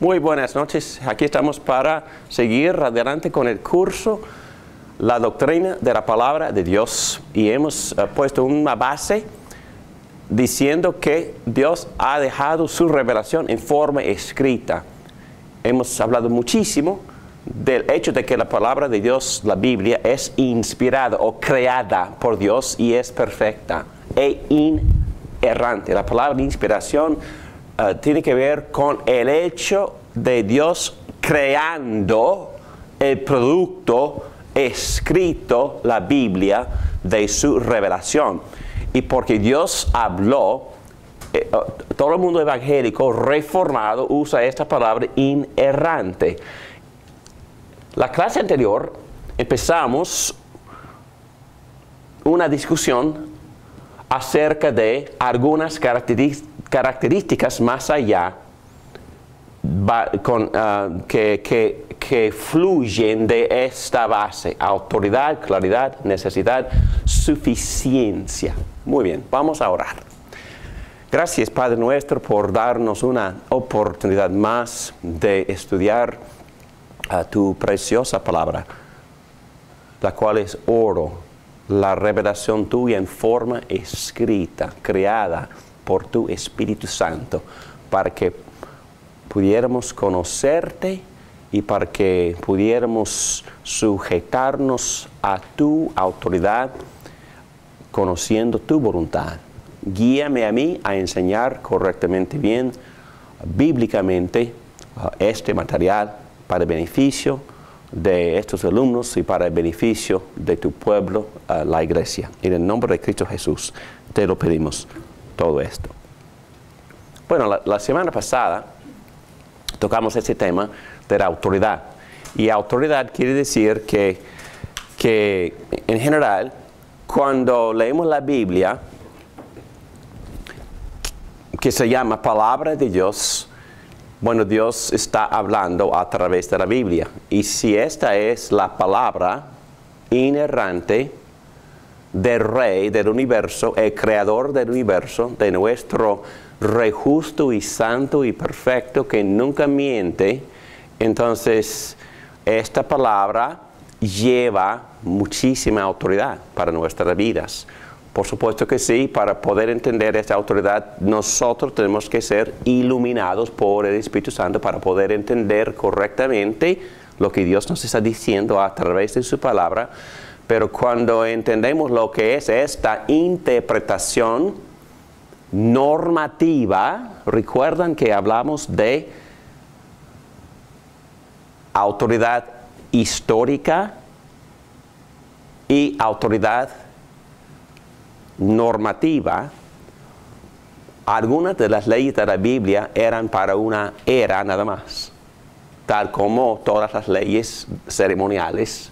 Muy buenas noches. Aquí estamos para seguir adelante con el curso La doctrina de la palabra de Dios. Y hemos uh, puesto una base diciendo que Dios ha dejado su revelación en forma escrita. Hemos hablado muchísimo del hecho de que la palabra de Dios, la Biblia, es inspirada o creada por Dios y es perfecta e inerrante. La palabra inspiración uh, tiene que ver con el hecho de Dios creando el producto escrito, la Biblia, de su revelación. Y porque Dios habló, eh, uh, todo el mundo evangélico reformado usa esta palabra inerrante. La clase anterior empezamos una discusión acerca de algunas características más allá uh, que, que, que, fluyen de esta base, autoridad, claridad, necesidad, suficiencia. Muy bien, vamos a orar. Gracias Padre nuestro por darnos una oportunidad más de estudiar a tu preciosa palabra, la cual es oro, la revelación tuya en forma escrita, creada por tu Espíritu Santo, para que pudiéramos conocerte y para que pudiéramos sujetarnos a tu autoridad, conociendo tu voluntad. Guíame a mí a enseñar correctamente bien, bíblicamente, este material para el beneficio de estos alumnos y para el beneficio de tu pueblo, la iglesia. En el nombre de Cristo Jesús te lo pedimos todo esto. Bueno, la, semana pasada tocamos ese tema de la autoridad. Y autoridad quiere decir que, que en general, cuando leemos la Biblia, que se llama palabra de Dios, bueno, Dios está hablando a través de la Biblia. Y si esta es la palabra inerrante del Rey del universo, el Creador del universo, de nuestro Rey justo y santo y perfecto que nunca miente, entonces esta palabra lleva muchísima autoridad para nuestras vidas. Por supuesto que sí, para poder entender esta autoridad nosotros tenemos que ser iluminados por el Espíritu Santo para poder entender correctamente lo que Dios nos está diciendo a través de su palabra. Pero cuando entendemos lo que es esta interpretación normativa, recuerdan que hablamos de autoridad histórica y autoridad normativa, algunas de las leyes de la Biblia eran para una era nada más, tal como todas las leyes ceremoniales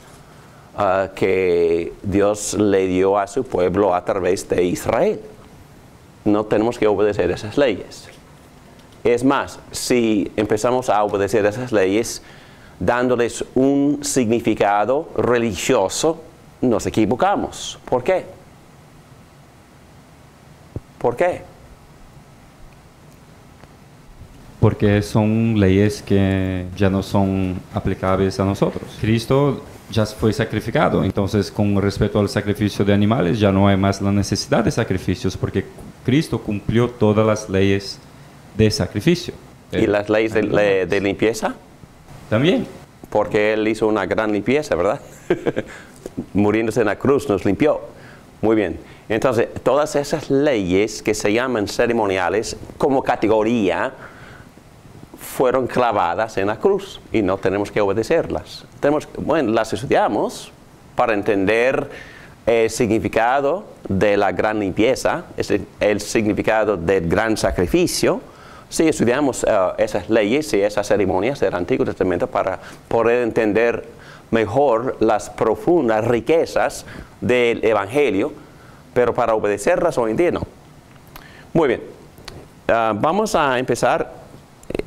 uh, que Dios le dio a su pueblo a través de Israel. No tenemos que obedecer esas leyes. Es más, si empezamos a obedecer esas leyes dándoles un significado religioso, nos equivocamos. ¿Por qué? ¿Por qué? Porque son leyes que ya no son aplicables a nosotros. Cristo ya fue sacrificado, entonces con respecto al sacrificio de animales ya no hay más la necesidad de sacrificios porque Cristo cumplió todas las leyes de sacrificio. ¿Y las leyes de, de limpieza? También. Porque Él hizo una gran limpieza, ¿verdad? Muriéndose en la cruz nos limpió. Muy bien. Entonces, todas esas leyes que se llaman ceremoniales como categoría fueron clavadas en la cruz y no tenemos que obedecerlas. Tenemos, bueno, las estudiamos para entender el significado de la gran limpieza, el significado del gran sacrificio. Sí, estudiamos eh, esas leyes y esas ceremonias del Antiguo Testamento para poder entender mejor las profundas riquezas del Evangelio pero para obedecerlas hoy en día no. Muy bien, ah, vamos a empezar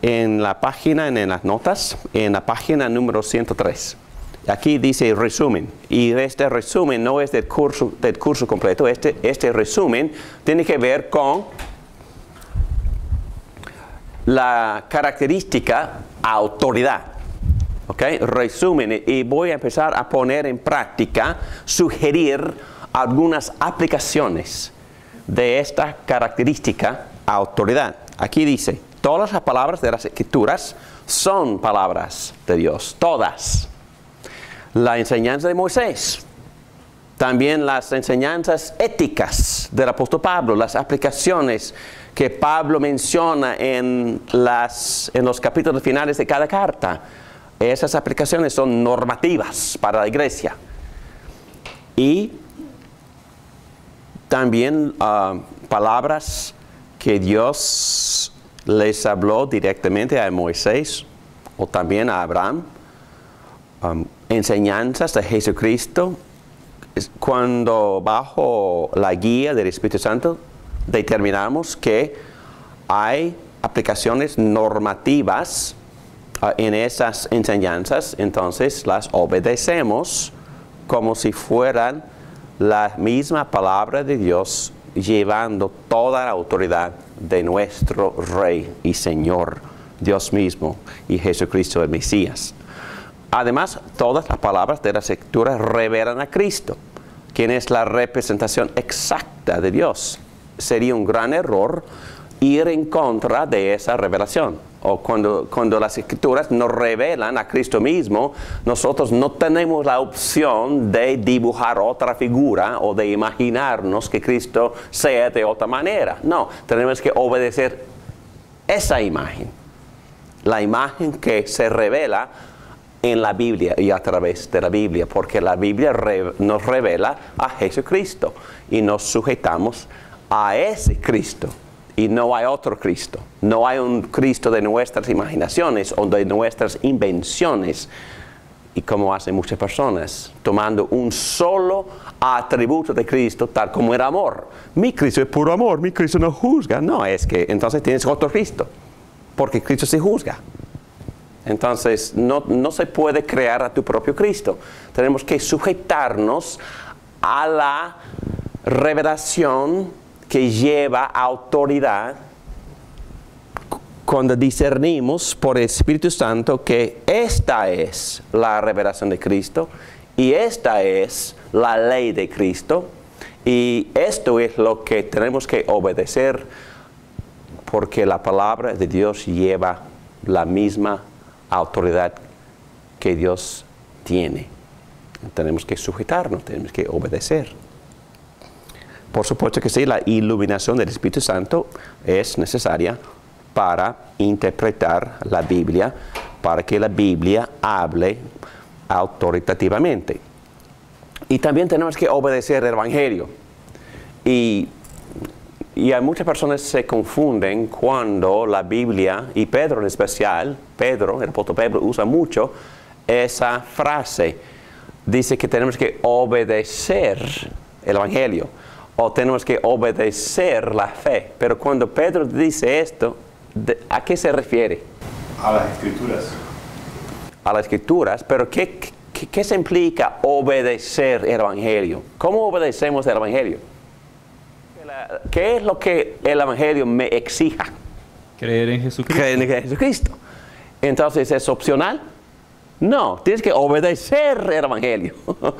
en la página, en, las notas, en la página número 103. Aquí dice resumen, y este resumen no es del curso, del curso completo, este, este resumen tiene que ver con la característica autoridad. ¿Ok? Resumen, y voy a empezar a poner en práctica, sugerir algunas aplicaciones de esta característica autoridad. Aquí dice, todas las palabras de las escrituras son palabras de Dios, todas. La enseñanza de Moisés, también las enseñanzas éticas del apóstol Pablo, las aplicaciones que Pablo menciona en, las, en los capítulos finales de cada carta. Esas aplicaciones son normativas para la iglesia. Y también ah, palabras que Dios les habló directamente a Moisés o también a Abraham, um, enseñanzas de Jesucristo, cuando bajo la guía del Espíritu Santo determinamos que hay aplicaciones normativas uh, en esas enseñanzas, entonces las obedecemos como si fueran la misma palabra de Dios llevando toda la autoridad de nuestro Rey y Señor, Dios mismo y Jesucristo el Mesías. Además, todas las palabras de la escritura revelan a Cristo, quien es la representación exacta de Dios. Sería un gran error ir en contra de esa revelación o cuando, cuando las escrituras nos revelan a Cristo mismo, nosotros no tenemos la opción de dibujar otra figura o de imaginarnos que Cristo sea de otra manera. No, tenemos que obedecer esa imagen, la imagen que se revela en la Biblia y a través de la Biblia, porque la Biblia nos revela a Jesucristo y nos sujetamos a ese Cristo y no hay otro Cristo. No hay un Cristo de nuestras imaginaciones o de nuestras invenciones. Y como hacen muchas personas, tomando un solo atributo de Cristo, tal como el amor. Mi Cristo es puro amor, mi Cristo no juzga. No, es que entonces tienes otro Cristo, porque Cristo se juzga. Entonces no, no se puede crear a tu propio Cristo. Tenemos que sujetarnos a la revelación que lleva autoridad cuando discernimos por el Espíritu Santo que esta es la revelación de Cristo y esta es la ley de Cristo y esto es lo que tenemos que obedecer porque la palabra de Dios lleva la misma autoridad que Dios tiene. Tenemos que sujetarnos, tenemos que obedecer. Por supuesto que sí, la iluminación del Espíritu Santo es necesaria para interpretar la Biblia, para que la Biblia hable autoritativamente. Y también tenemos que obedecer el Evangelio. Y, y hay muchas personas se confunden cuando la Biblia, y Pedro en especial, Pedro, el apóstol Pedro, usa mucho esa frase. Dice que tenemos que obedecer el Evangelio o tenemos que obedecer la fe. Pero cuando Pedro dice esto, ¿a qué se refiere? A las escrituras. A las escrituras, pero ¿qué, qué, se implica obedecer el Evangelio? ¿Cómo obedecemos el Evangelio? ¿Qué es lo que el Evangelio me exija? Creer en Jesucristo. Creer en Jesucristo. Entonces, ¿es opcional? No, tienes que obedecer el Evangelio.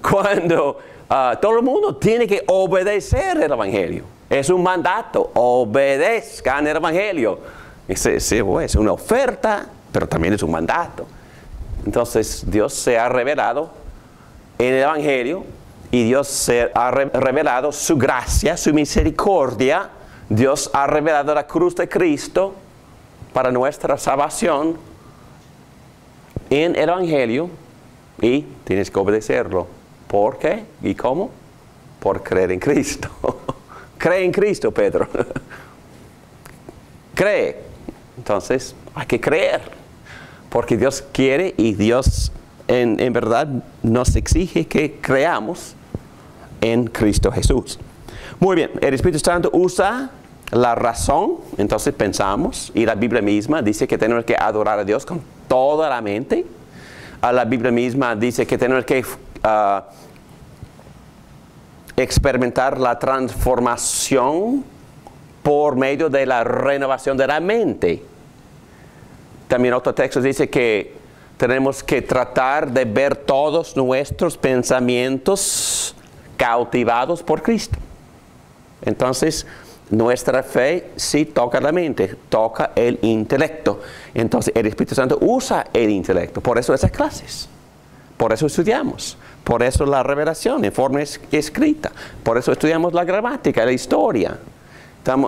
Cuando Ah, todo el mundo tiene que obedecer el Evangelio. Es un mandato, obedezcan el Evangelio. Es, es una oferta, pero también es un mandato. Entonces Dios se ha revelado en el Evangelio y Dios se ha revelado su gracia, su misericordia. Dios ha revelado la cruz de Cristo para nuestra salvación en el Evangelio y tienes que obedecerlo. ¿Por qué? ¿Y cómo? Por creer en Cristo. Cree en Cristo, Pedro. Cree. Entonces, hay que creer. Porque Dios quiere y Dios en, en verdad nos exige que creamos en Cristo Jesús. Muy bien, el Espíritu Santo usa la razón, entonces pensamos, y la Biblia misma dice que tenemos que adorar a Dios con toda la mente. La Biblia misma dice que tenemos que uh, experimentar la transformación por medio de la renovación de la mente. también otro texto dice que tenemos que tratar de ver todos nuestros pensamientos cautivados por Cristo. Entonces, nuestra fe sí toca la mente, toca el intelecto. Entonces, el Espíritu Santo usa el intelecto. Por eso esas clases. Por eso estudiamos. Por eso la revelación en forma escrita. Por eso estudiamos la gramática, la historia.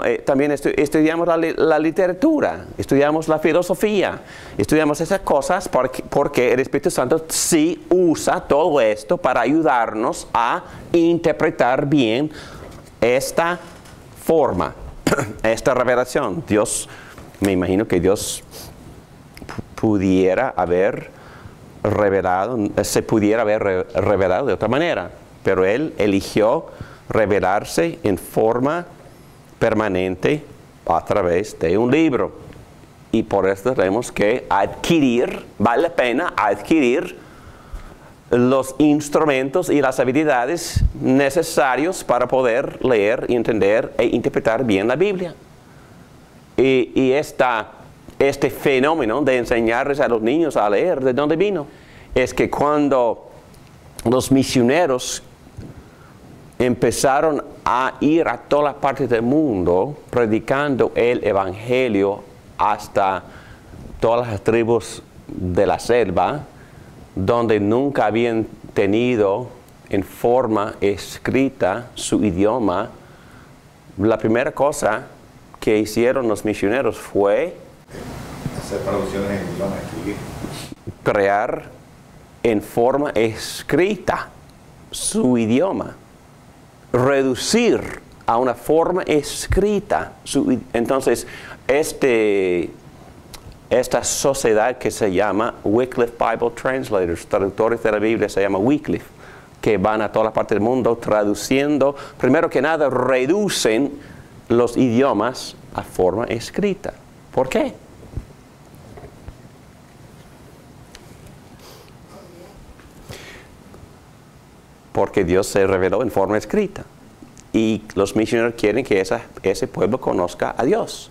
Eh, también estudiamos la, literatura, estudiamos la filosofía, estudiamos esas cosas porque, porque, el Espíritu Santo sí usa todo esto para ayudarnos a interpretar bien esta forma, esta revelación. Dios, me imagino que Dios pudiera haber revelado, se pudiera haber revelado de otra manera, pero Él eligió revelarse en forma permanente a través de un libro. Y por eso tenemos que adquirir, vale la pena adquirir los instrumentos y las habilidades necesarios para poder leer, entender e interpretar bien la Biblia. Y, y esta este fenómeno de enseñarles a los niños a leer, ¿de dónde vino? Es que cuando los misioneros empezaron a ir a todas partes del mundo predicando el Evangelio hasta todas las tribus de la selva, donde nunca habían tenido en forma escrita su idioma, la primera cosa que hicieron los misioneros fue hacer traducciones en idioma Crear en forma escrita su idioma. Reducir a una forma escrita. Su, entonces, este, esta sociedad que se llama Wycliffe Bible Translators, traductores de la Biblia, se llama Wycliffe, que van a toda la parte del mundo traduciendo, primero que nada, reducen los idiomas a forma escrita. ¿Por qué? Porque Dios se reveló en forma escrita. Y los misioneros quieren que ese pueblo conozca a Dios.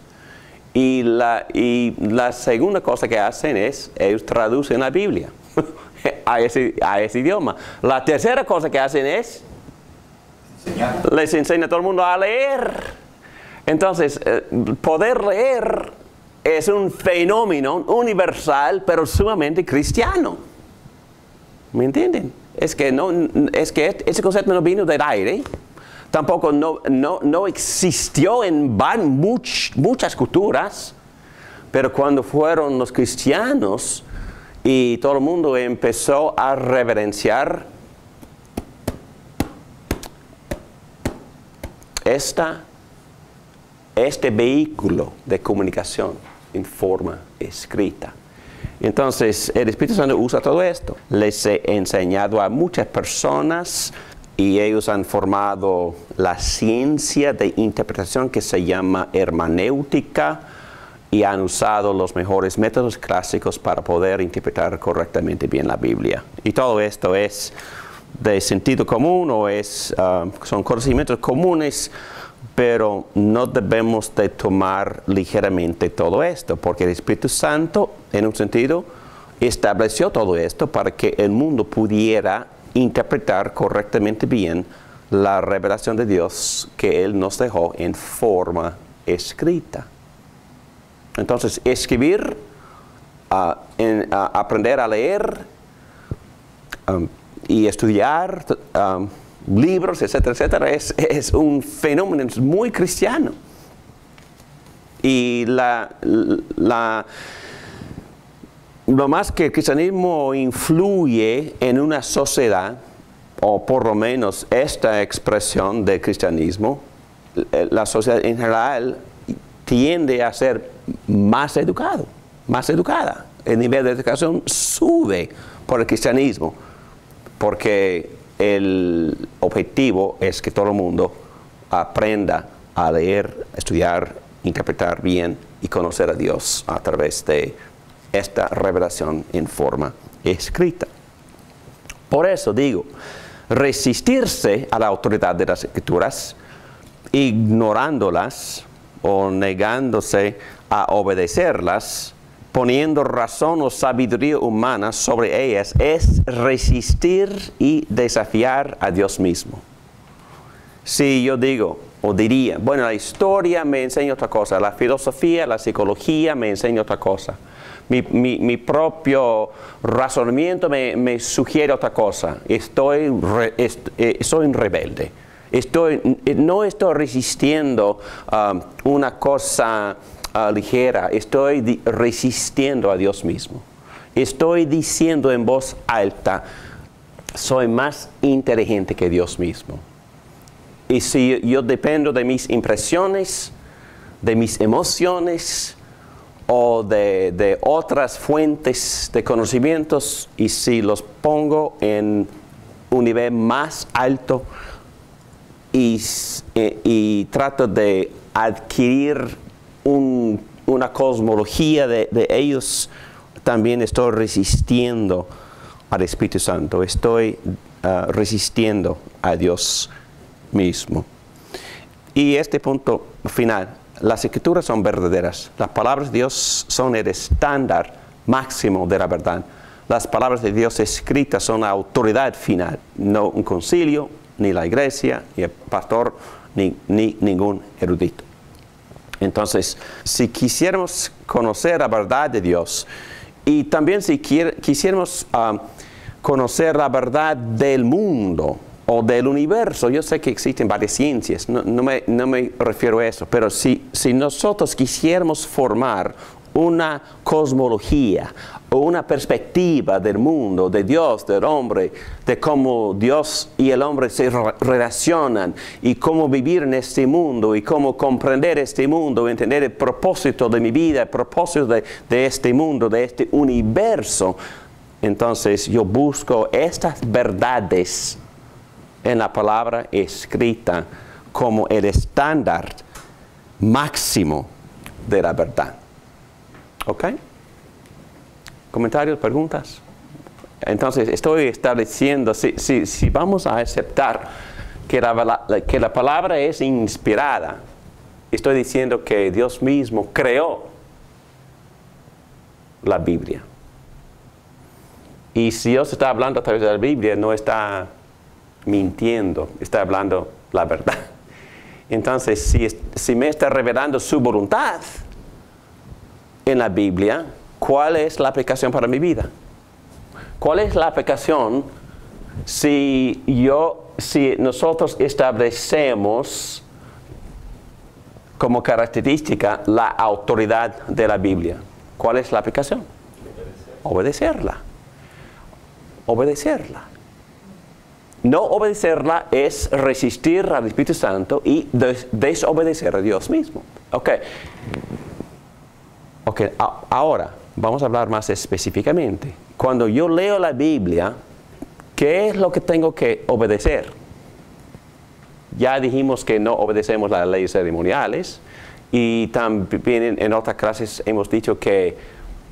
Y la, y la segunda cosa que hacen es, ellos traducen la Biblia a, ese, a ese idioma. La tercera cosa que hacen es, les enseña a todo el mundo a leer. Entonces, eh, poder leer es un fenómeno universal, pero sumamente cristiano. ¿Me entienden? Es que, no, es que ese concepto no vino del aire, tampoco no, no, existió en muchas culturas, pero cuando fueron los cristianos y todo el mundo empezó a reverenciar esta, este vehículo de comunicación en forma escrita. Entonces, el Espíritu Santo usa todo esto. Les he enseñado a muchas personas y ellos han formado la ciencia de interpretación que se llama hermenéutica y han usado los mejores métodos clásicos para poder interpretar correctamente bien la Biblia. Y todo esto es de sentido común o es, ah, son conocimientos comunes pero no debemos de tomar ligeramente todo esto, porque el Espíritu Santo, en un sentido, estableció todo esto para que el mundo pudiera interpretar correctamente bien la revelación de Dios que Él nos dejó en forma escrita. Entonces, escribir, ah, ah, aprender a leer um, y estudiar, libros, etcétera, etcétera, es, un fenómeno muy cristiano. Y la, la, lo más que el cristianismo influye en una sociedad, o por lo menos esta expresión del cristianismo, la sociedad en general tiende a ser más educado, más educada. El nivel de educación sube por el cristianismo, porque el objetivo es que todo el mundo aprenda a leer, estudiar, interpretar bien y conocer a Dios a través de esta revelación en forma escrita. Por eso digo, resistirse a la autoridad de las escrituras, ignorándolas o negándose a obedecerlas, poniendo razón o sabiduría humana sobre ellas, es resistir y desafiar a Dios mismo. Si yo digo o diría, bueno, la historia me enseña otra cosa, la filosofía, la psicología me enseña otra cosa, mi, propio razonamiento me, sugiere otra cosa, estoy, eh, soy rebelde, estoy, eh, no estoy resistiendo um, una cosa ligera, estoy resistiendo a Dios mismo, estoy diciendo en voz alta, soy más inteligente que Dios mismo. Y si yo dependo de mis impresiones, de mis emociones o de, otras fuentes de conocimientos, y si los pongo en un nivel más alto y, eh, y trato de adquirir un- una cosmología de, ellos, también estoy resistiendo al Espíritu Santo, estoy ah, resistiendo a Dios mismo. Y este punto final, las escrituras son verdaderas, las palabras de Dios son el estándar máximo de la verdad. Las palabras de Dios escritas son la autoridad final, no un concilio, ni la iglesia, ni el pastor, ni ningún erudito. Entonces, si quisiéramos conocer la verdad de Dios y también si quisiéramos ah, conocer la verdad del mundo o del universo, yo sé que existen varias ciencias, no, no me, no me refiero a eso, pero si, si nosotros quisiéramos formar una cosmología o una perspectiva del mundo, de Dios, del hombre, de cómo Dios y el hombre se re- relacionan y cómo vivir en este mundo y cómo comprender este mundo, entender el propósito de mi vida, el propósito de, de este mundo, de este universo. Entonces yo busco estas verdades en la palabra escrita como el estándar máximo de la verdad. ¿Ok? ¿Comentarios, preguntas? Entonces, estoy estableciendo, si, si- si vamos a aceptar que la, que la palabra es inspirada, estoy diciendo que Dios mismo creó la Biblia. Y si Dios está hablando a través de la Biblia, no está mintiendo, está hablando la verdad. Entonces, si, si me está revelando su voluntad en la Biblia, ¿cuál es la aplicación para mi vida? ¿Cuál es la aplicación si yo, si nosotros establecemos como característica la autoridad de la Biblia? ¿Cuál es la aplicación? Obedecerla. Obedecerla. No obedecerla es resistir al Espíritu Santo y des- desobedecer a Dios mismo. Ok. Ok, ahora vamos a hablar más específicamente. Cuando yo leo la Biblia, ¿qué es lo que tengo que obedecer? Ya dijimos que no obedecemos las leyes ceremoniales y también en, otras clases hemos dicho que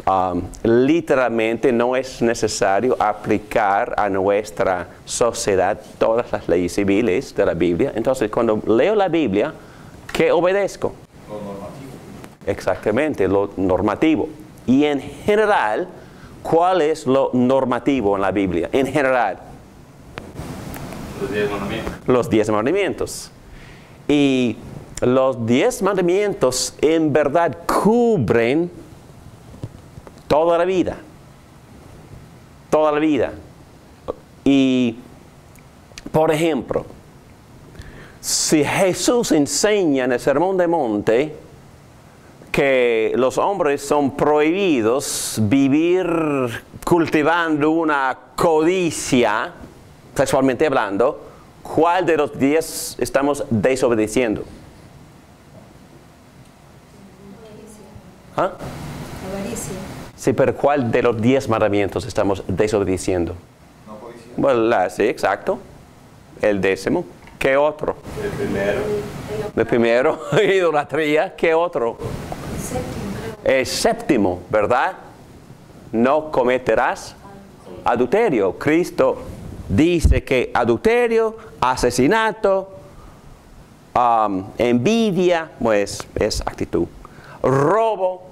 um, literalmente no es necesario aplicar a nuestra sociedad todas las leyes civiles de la Biblia. Entonces, cuando leo la Biblia, ¿qué obedezco? Lo normativo. Exactamente, lo normativo. Y en general, ¿cuál es lo normativo en la Biblia? En general, Los diez mandamientos. los diez mandamientos. Y los diez mandamientos en verdad cubren toda la vida. Toda la vida. Y, por ejemplo, si Jesús enseña en el Sermón de Monte que los hombres son prohibidos vivir cultivando una codicia, sexualmente hablando, ¿cuál de los diez estamos desobedeciendo? ¿Ah? Avaricia. Sí, pero ¿cuál de los diez mandamientos estamos desobedeciendo? No codicia. Bueno, la- sí, exacto. El décimo. ¿Qué otro? El primero. El primero, idolatría. ¿Qué otro? El séptimo, ¿verdad? No cometerás adulterio. Cristo dice que adulterio, asesinato, envidia, pues es actitud. Robo,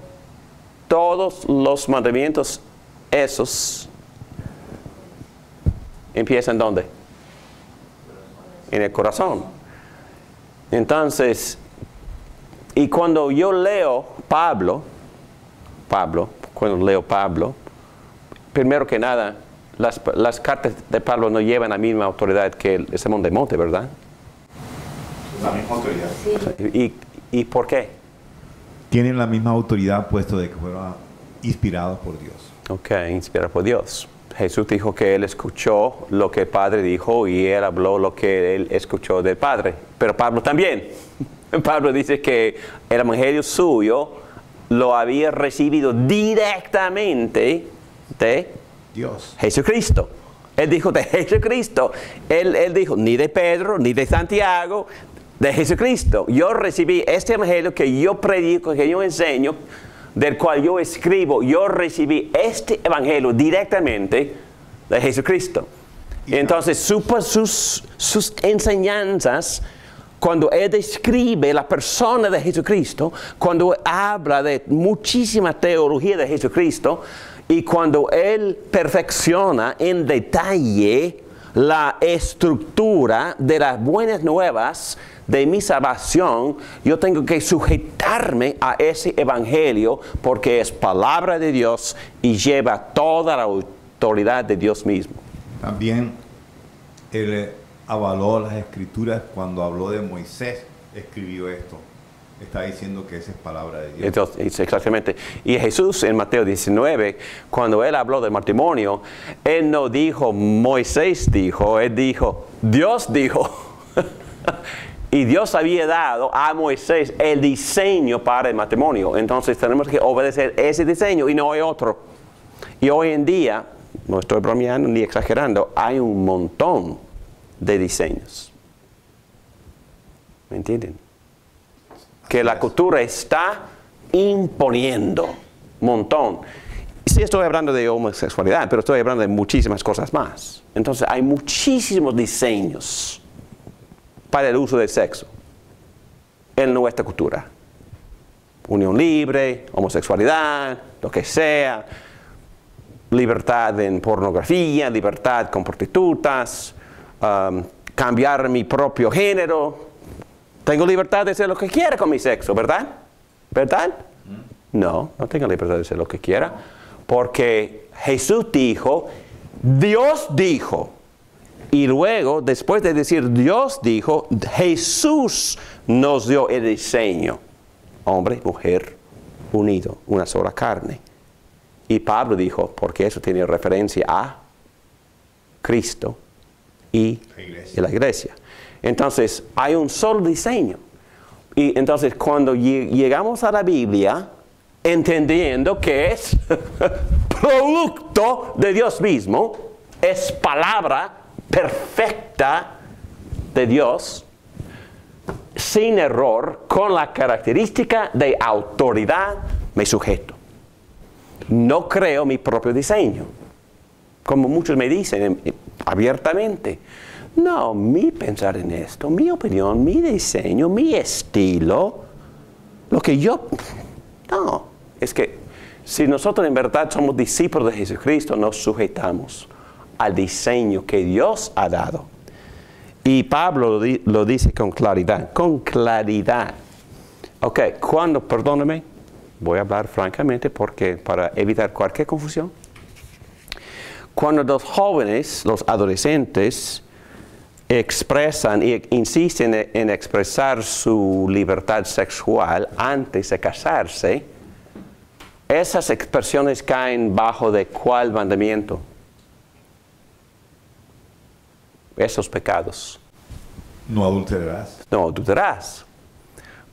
todos los mandamientos esos empiezan dónde? En el corazón. Entonces, y cuando yo leo Pablo, Pablo, cuando leo Pablo, primero que nada, las, las cartas de Pablo no llevan la misma autoridad que el Sermón de Monte, ¿verdad? La misma autoridad. ¿Y, y por qué? Tienen la misma autoridad puesto de que fueron inspirados por Dios. Ok, inspirado por Dios. Jesús dijo que él escuchó lo que el Padre dijo y él habló lo que él escuchó del Padre. Pero Pablo también. Pablo dice que el Evangelio suyo lo había recibido directamente de Dios. Jesucristo. Él dijo de Jesucristo. Él, él dijo ni de Pedro, ni de Santiago, de Jesucristo. Yo recibí este evangelio que yo predico, que yo enseño, del cual yo escribo. Yo recibí este evangelio directamente de Jesucristo. Y- Entonces, su- sus, sus enseñanzas, cuando él describe la persona de Jesucristo, cuando habla de muchísima teología de Jesucristo, y cuando él perfecciona en detalle la estructura de las buenas nuevas de mi salvación, yo tengo que sujetarme a ese evangelio porque es palabra de Dios y lleva toda la autoridad de Dios mismo. También eh, avaló las escrituras cuando habló de Moisés, escribió esto. Está diciendo que esa es palabra de Dios. Entonces, exactamente. Y Jesús en Mateo 19, cuando él habló del matrimonio, él no dijo Moisés dijo, él dijo Dios dijo. y Dios había dado a Moisés el diseño para el matrimonio. Entonces tenemos que obedecer ese diseño y no hay otro. Y hoy en día, no estoy bromeando ni exagerando, hay un montón de diseños. ¿Me entienden? que la cultura está imponiendo montón. Sí estoy hablando de homosexualidad, pero estoy hablando de muchísimas cosas más. Entonces hay muchísimos diseños para el uso del sexo en nuestra cultura. Unión libre, homosexualidad, lo que sea, libertad en pornografía, libertad con prostitutas, um, cambiar mi propio género, tengo libertad de hacer lo que quiera con mi sexo, ¿verdad? ¿Verdad? No, no tengo libertad de hacer lo que quiera. Porque Jesús dijo, Dios dijo. Y luego, después de decir Dios dijo, Jesús nos dio el diseño. Hombre, mujer, unido, una sola carne. Y Pablo dijo, porque eso tiene referencia a Cristo y La iglesia. y la iglesia. Entonces, hay un solo diseño. Y entonces, cuando lle- llegamos a la Biblia, entendiendo que es producto de Dios mismo, es palabra perfecta de Dios, sin error, con la característica de autoridad, me sujeto. No creo mi propio diseño como muchos me dicen eh, abiertamente. No, mi pensar en esto, mi opinión, mi diseño, mi estilo, lo que yo... No, es que si nosotros en verdad somos discípulos de Jesucristo, nos sujetamos al diseño que Dios ha dado. Y Pablo lo, di- lo dice con claridad, con claridad. Ok, cuando, perdóname, voy a hablar francamente porque para evitar cualquier confusión. Cuando los jóvenes, los adolescentes, expresan y insisten en- en expresar su libertad sexual antes de casarse, esas expresiones caen bajo de cuál mandamiento? Esos pecados. No adulterarás. No adulterarás.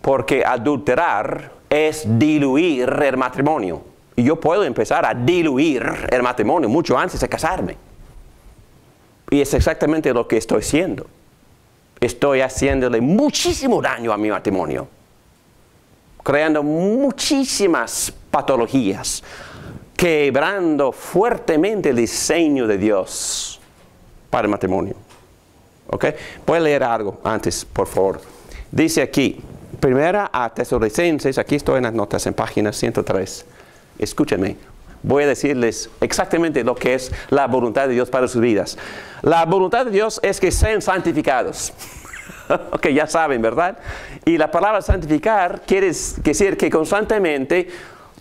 Porque adulterar es diluir el matrimonio. Y yo puedo empezar a diluir el matrimonio mucho antes de casarme. Y es exactamente lo que estoy haciendo. Estoy haciéndole muchísimo daño a mi matrimonio. Creando muchísimas patologías. Quebrando fuertemente el diseño de Dios para el matrimonio. ¿Ok? Voy a leer algo antes, por favor. Dice aquí, primera a Tesalonicenses, aquí estoy en las notas en página 103. Escúchenme, voy a decirles exactamente lo que es la voluntad de Dios para sus vidas. La voluntad de Dios es que sean santificados. ok, ya saben, ¿verdad? Y la palabra santificar quiere decir que constantemente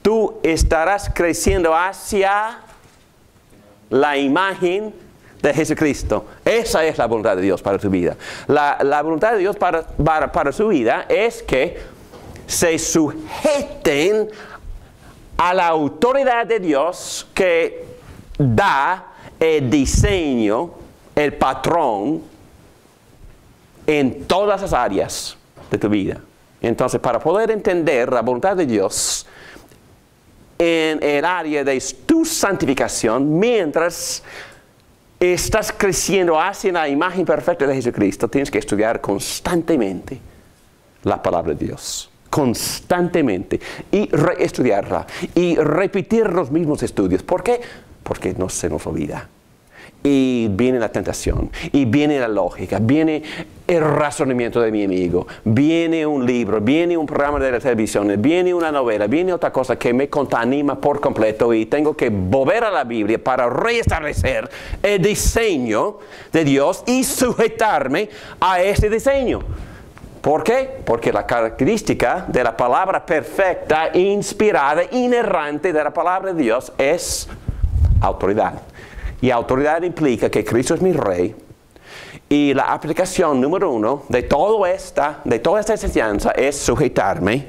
tú estarás creciendo hacia la imagen de Jesucristo. Esa es la voluntad de Dios para tu vida. La, voluntad de Dios para, para, su vida es que se sujeten a la autoridad de Dios que da el diseño, el patrón en todas las áreas de tu vida. Entonces, para poder entender la voluntad de Dios en el área de tu santificación, mientras estás creciendo hacia la imagen perfecta de Jesucristo, tienes que estudiar constantemente la palabra de Dios. Constantemente. Y reestudiarla. Y repetir los mismos estudios. ¿Por qué? Porque no se nos olvida y viene la tentación, y viene la lógica, viene el razonamiento de mi amigo, viene un libro, viene un programa de la televisión, viene una novela, viene otra cosa que me contamina por completo y tengo que volver a la Biblia para restablecer el diseño de Dios y sujetarme a ese diseño. ¿Por qué? Porque la característica de la palabra perfecta, inspirada, inerrante de la palabra de Dios es autoridad. Y autoridad implica que Cristo es mi rey. Y la aplicación número uno de, todo esta, de toda esta enseñanza es sujetarme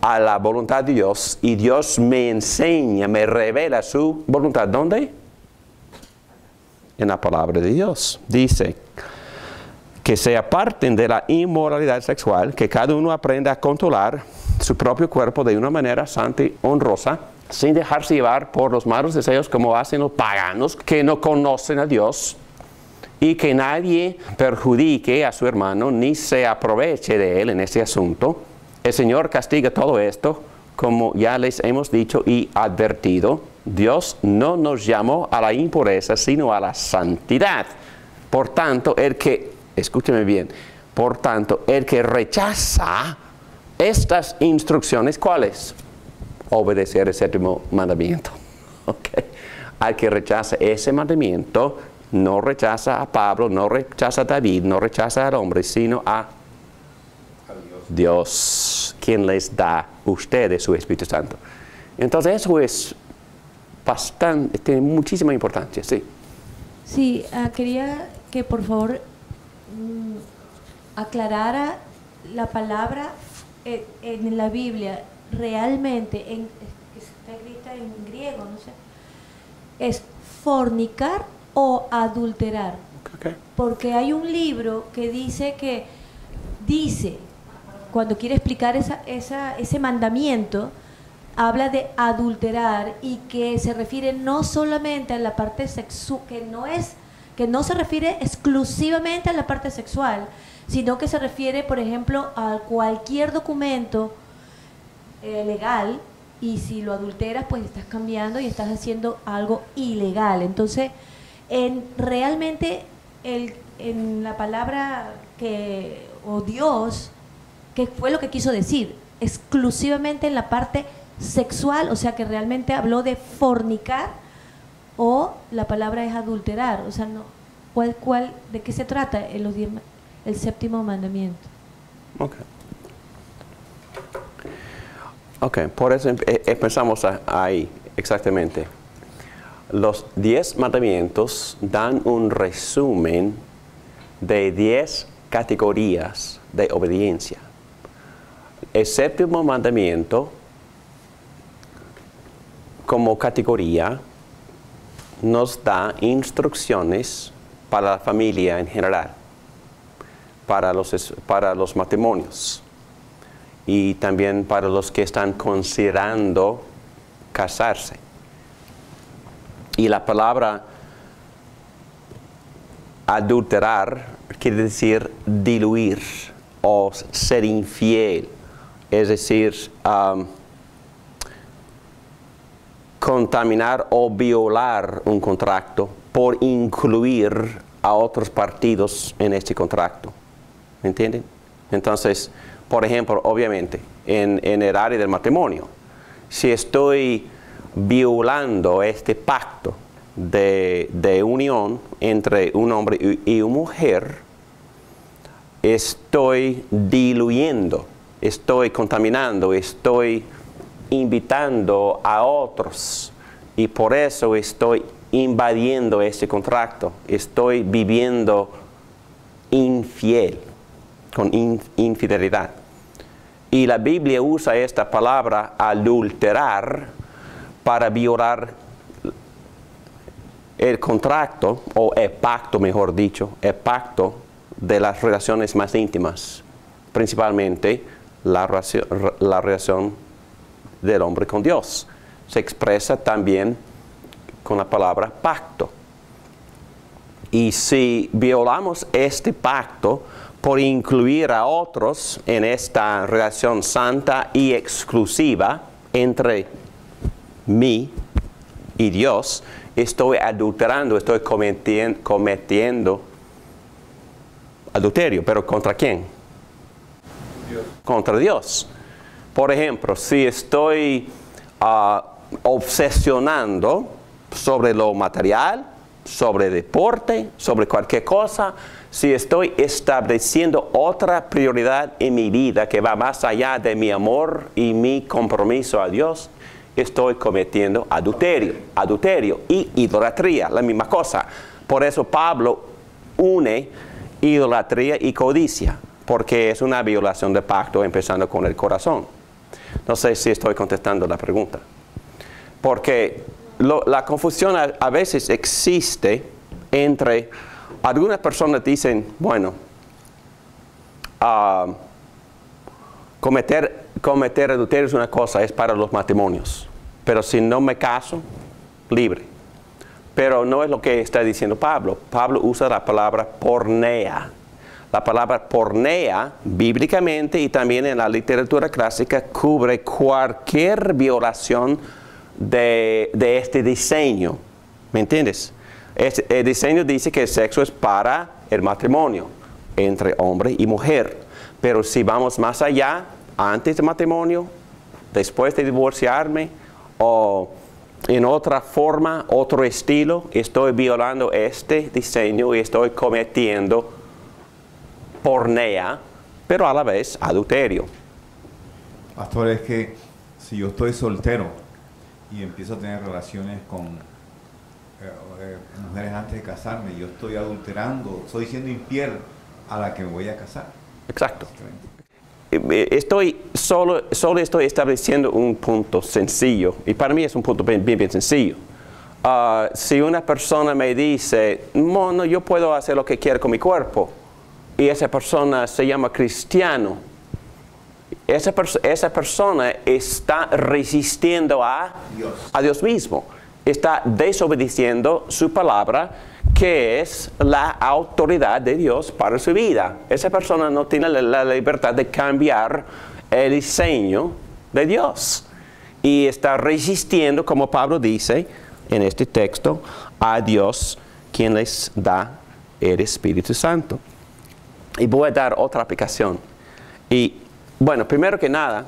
a la voluntad de Dios. Y Dios me enseña, me revela su voluntad. ¿Dónde? En la palabra de Dios. Dice que se aparten de la inmoralidad sexual, que cada uno aprenda a controlar su propio cuerpo de una manera santa y honrosa sin dejarse llevar por los malos deseos como hacen los paganos que no conocen a Dios y que nadie perjudique a su hermano ni se aproveche de él en ese asunto. El Señor castiga todo esto, como ya les hemos dicho y advertido. Dios no nos llamó a la impureza, sino a la santidad. Por tanto, el que, escúcheme bien, por tanto, el que rechaza estas instrucciones, ¿cuáles? obedecer el séptimo mandamiento. Okay. Al que rechaza ese mandamiento, no rechaza a Pablo, no rechaza a David, no rechaza al hombre, sino a Dios, quien les da ustedes su Espíritu Santo. Entonces eso es bastante, tiene muchísima importancia, sí. Sí, ah, quería que por favor mm, aclarara la palabra eh, en la Biblia realmente, en, que está escrita en griego, no sé, es fornicar o adulterar. Porque hay un libro que dice que, dice, cuando quiere explicar esa, esa, ese mandamiento, habla de adulterar y que se refiere no solamente a la parte sexual, que no es, que no se refiere exclusivamente a la parte sexual, sino que se refiere, por ejemplo, a cualquier documento eh, legal y si lo adulteras, pues estás cambiando y estás haciendo algo ilegal. Entonces, en, realmente el, en la palabra que, o Dios, ¿qué fue lo que quiso decir? Exclusivamente en la parte sexual, o sea que realmente habló de fornicar o la palabra es adulterar, o sea, no, ¿cuál, cuál, ¿de qué se trata los el séptimo mandamiento? Okay. Ok, por eso eh, empezamos ahí, exactamente. Los diez mandamientos dan un resumen de diez categorías de obediencia. El séptimo mandamiento, como categoría, nos da instrucciones para la familia en general, para los, para los matrimonios y también para los que están considerando casarse. Y la palabra adulterar quiere decir diluir o ser infiel, es decir, contaminar o violar un contrato por incluir a otros partidos en este contrato. ¿Me entienden? Entonces, por ejemplo, obviamente, en, el área del matrimonio, si estoy violando este pacto de, de unión entre un hombre y una mujer, estoy diluyendo, estoy contaminando, estoy invitando a otros y por eso estoy invadiendo ese contrato, estoy viviendo infiel, con in- infidelidad. Y la Biblia usa esta palabra adulterar para violar el contrato, o el pacto, mejor dicho, el pacto de las relaciones más íntimas, principalmente la la relación del hombre con Dios. Se expresa también con la palabra pacto. Y si violamos este pacto por incluir a otros en esta relación santa y exclusiva entre mí y Dios, estoy adulterando, estoy cometiendo, cometiendo adulterio. ¿Pero contra quién? Contra Dios. Por ejemplo, si estoy ah, obsesionando sobre lo material, sobre deporte, sobre cualquier cosa, si estoy estableciendo otra prioridad en mi vida que va más allá de mi amor y mi compromiso a Dios, estoy cometiendo adulterio, adulterio y idolatría, la misma cosa. Por eso Pablo une idolatría y codicia, porque es una violación de pacto empezando con el corazón. No sé si estoy contestando la pregunta. Porque la confusión a, a veces existe entre algunas personas dicen, bueno, ah, cometer, cometer adulterio es una cosa, es para los matrimonios. Pero si no me caso, libre. Pero no es lo que está diciendo Pablo. Pablo usa la palabra pornea. La palabra pornea, bíblicamente y también en la literatura clásica, cubre cualquier violación de, este diseño. ¿Me entiendes? Este- el diseño dice que el sexo es para el matrimonio, entre hombre y mujer. Pero si vamos más allá, antes del matrimonio, después de divorciarme o en otra forma, otro estilo, estoy violando este diseño y estoy cometiendo pornea, pero a la vez adulterio. Pastor, es que si yo estoy soltero y empiezo a tener relaciones con eh, eh, mujeres antes de casarme, yo estoy adulterando, estoy siendo infiel a la que me voy a casar. Exacto. Eh, Estoy solo, solo estoy estableciendo un punto sencillo y para mí es un punto bien, bien, bien sencillo. Ah, si una persona me dice, no, no, yo puedo hacer lo que quiera con mi cuerpo y esa persona se llama cristiano, esa, pers- esa persona está resistiendo a Dios. a Dios mismo. Está desobedeciendo su palabra, que es la autoridad de Dios para su vida. Esa persona no tiene la, la libertad de cambiar el diseño de Dios. Y está resistiendo, como Pablo dice en este texto, a Dios quien les da el Espíritu Santo. Y voy a dar otra aplicación. Y bueno, primero que nada,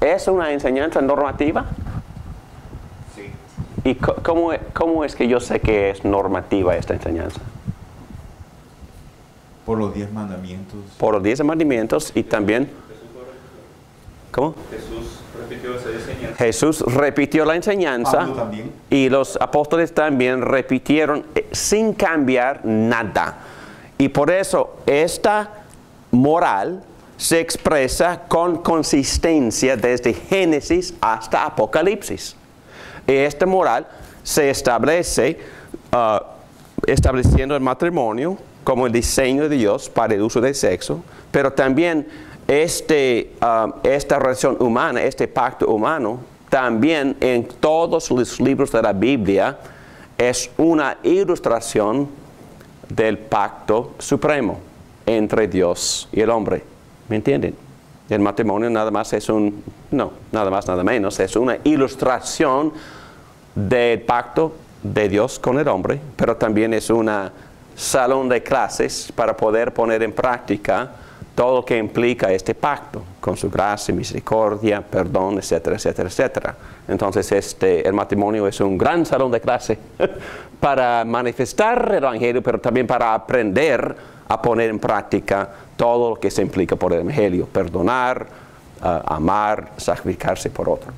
¿es una enseñanza normativa? Sí. ¿Y cómo, e- cómo es que yo sé que es normativa esta enseñanza? Por los diez mandamientos. Por los diez mandamientos y también... ¿Cómo? Jesús repitió esa enseñanza. Jesús repitió la enseñanza también. y los apóstoles también repitieron eh, sin cambiar nada. Y por eso esta moral se expresa con consistencia desde Génesis hasta Apocalipsis. Y esta moral se establece ah, estableciendo el matrimonio como el diseño de Dios para el uso del sexo, pero también este, ah, esta relación humana, este pacto humano, también en todos los libros de la Biblia es una ilustración del pacto supremo entre Dios y el hombre. ¿Me entienden? El matrimonio nada más es un, no, nada más, nada menos, es una ilustración del pacto de Dios con el hombre, pero también es un salón de clases para poder poner en práctica todo lo que implica este pacto, con su gracia, misericordia, perdón, etcétera, etcétera, etcétera. Entonces, este, el matrimonio es un gran salón de clase para manifestar el Evangelio, pero también para aprender a poner en práctica todo lo que se implica por el Evangelio, perdonar, eh, amar, sacrificarse por otro.